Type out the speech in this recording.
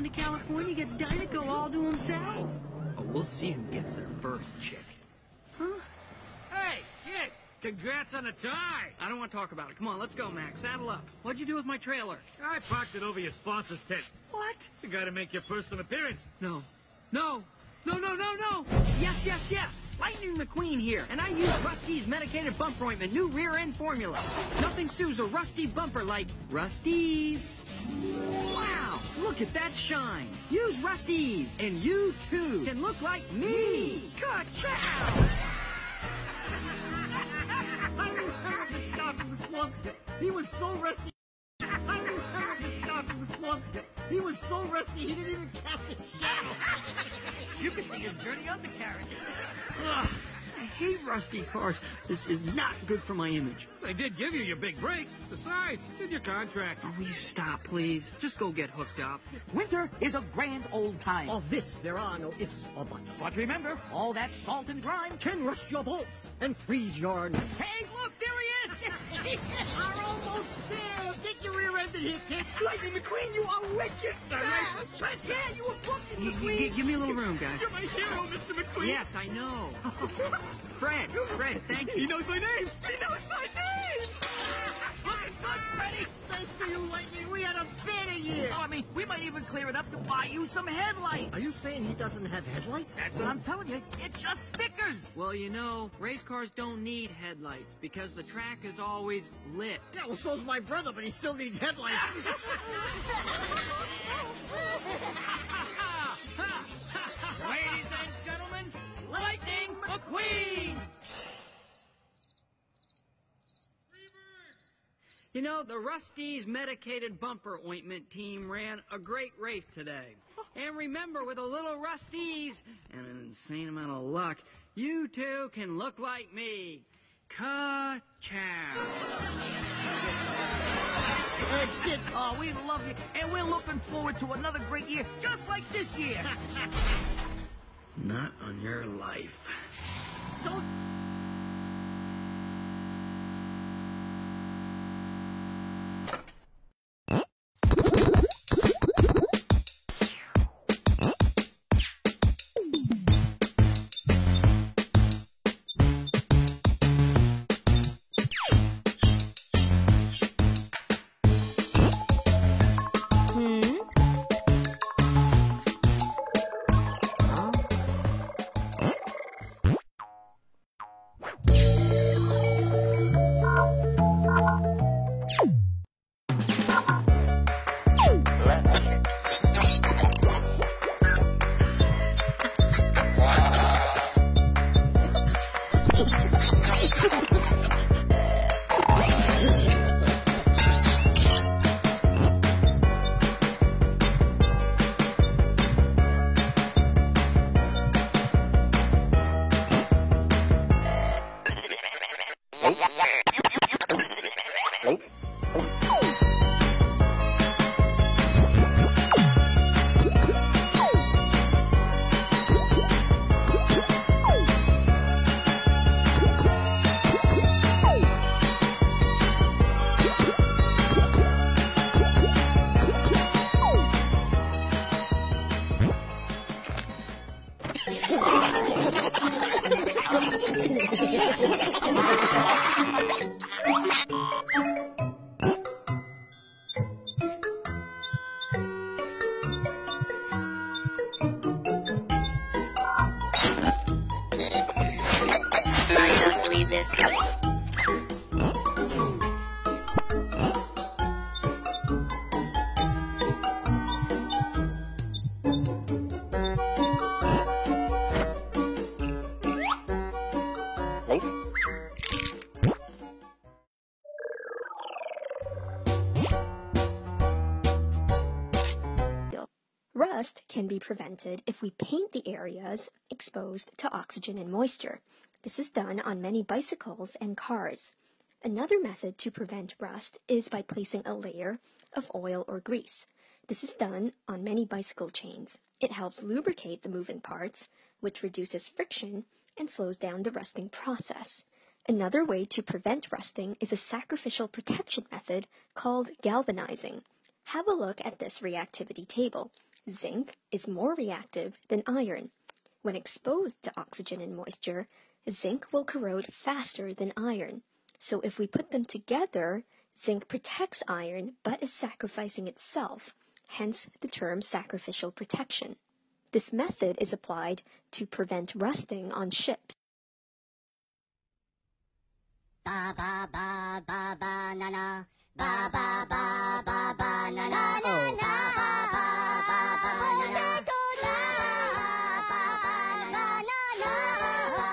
going to California gets Dinoco all to himself. Oh, we'll see who gets there first, chick. Hey, kid! Congrats on the tie! I don't want to talk about it. Come on, let's go, Max. Saddle up. What'd you do with my trailer? I parked it over your sponsor's tent. What? You gotta make your personal appearance. No. No. No, no, no, no! Yes, yes, yes! Lightning McQueen here, and I use Rusty's medicated bumper ointment, new rear end formula. Nothing sues a rusty bumper like Rusty's. Wow, look at that shine. Use Rusty's, and you too can look like me. Ka-chow! I remember this guy from Slumska. He was so rusty. I remember this guy from Slumska. He was so rusty he didn't even cast a shadow. You can see his dirty undercarriage. Ugh, I hate rusty cars. This is not good for my image. They did give you your big break. Besides, it's in your contract. Oh, will you stop, please? Just go get hooked up. Winter is a grand old time. Of this, there are no ifs or buts. But remember, all that salt and grime Can rust your bolts and freeze your neck. Hey, look, there he is! are almost there. Get your rear ended here, kid. Lightning McQueen, you are wicked! Fast. Yeah, you were give me a little room, guys. You're my hero, Mr. McQueen. Yes, I know. Fred, Fred, thank you. He knows my name. He knows my name! Looking good, Freddy! Thanks to you, Lightning, we had a better year. Oh, I mean, we might even clear enough to buy you some headlights. Are you saying he doesn't have headlights? That's what I'm telling you. It's just stickers. Well, you know, race cars don't need headlights because the track is always lit. Yeah, well, so's my brother, but he still needs headlights. Ladies and gentlemen, Lightning McQueen! You know, the Rusty's medicated bumper ointment team ran a great race today. And remember, with a little Rusty's and an insane amount of luck, you too can look like me. Ka-chow. Oh, we love you, and we're looking forward to another great year, just like this year. Not on your life. don't this. Rust can be prevented if we paint the areas exposed to oxygen and moisture. This is done on many bicycles and cars. Another method to prevent rust is by placing a layer of oil or grease. This is done on many bicycle chains. It helps lubricate the moving parts, which reduces friction and slows down the rusting process. Another way to prevent rusting is a sacrificial protection method called galvanizing. Have a look at this reactivity table. Zinc is more reactive than iron. When exposed to oxygen and moisture, zinc will corrode faster than iron. So if we put them together, zinc protects iron but is sacrificing itself, hence the term sacrificial protection. This method is applied to prevent rusting on ships. Ba ba ba ba ba na na ba ba